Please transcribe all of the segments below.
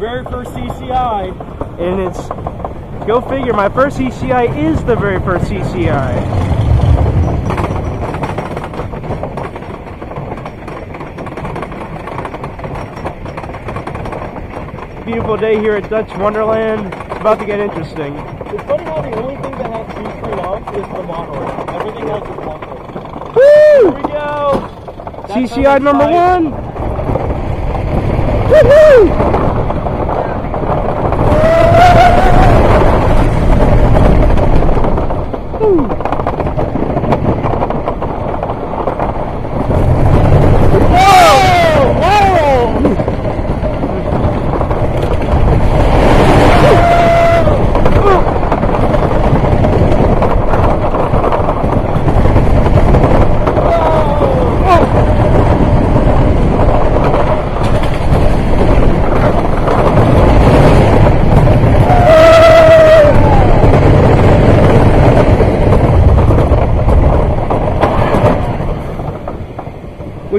CCI. And it's, go figure, my first CCI is the very first CCI. Beautiful day here at Dutch Wonderland. It's about to get interesting. It's funny how the only thing that has to two screen on is the monorail. Everything else is thing. Woo! Here we go. That's CCI number one. Woohoo!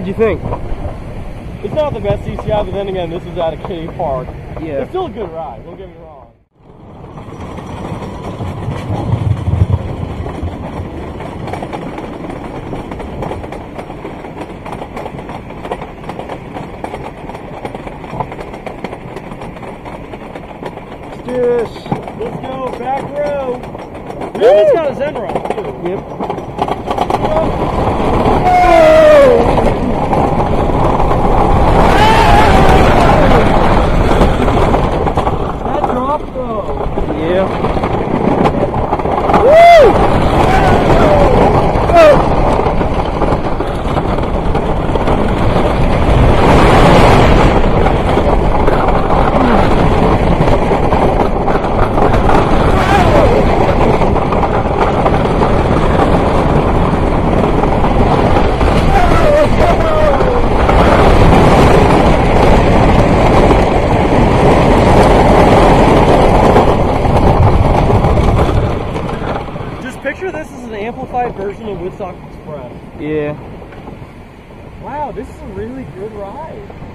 What'd you think? It's not the best CCI, but then again, this is at a kitty park. Yeah. It's still a good ride. Don't get me wrong. Let's do this. Let's go back row. Man, it's got a Zenron too. Yep. An amplified version of Woodstock Express. Yeah. Wow, this is a really good ride.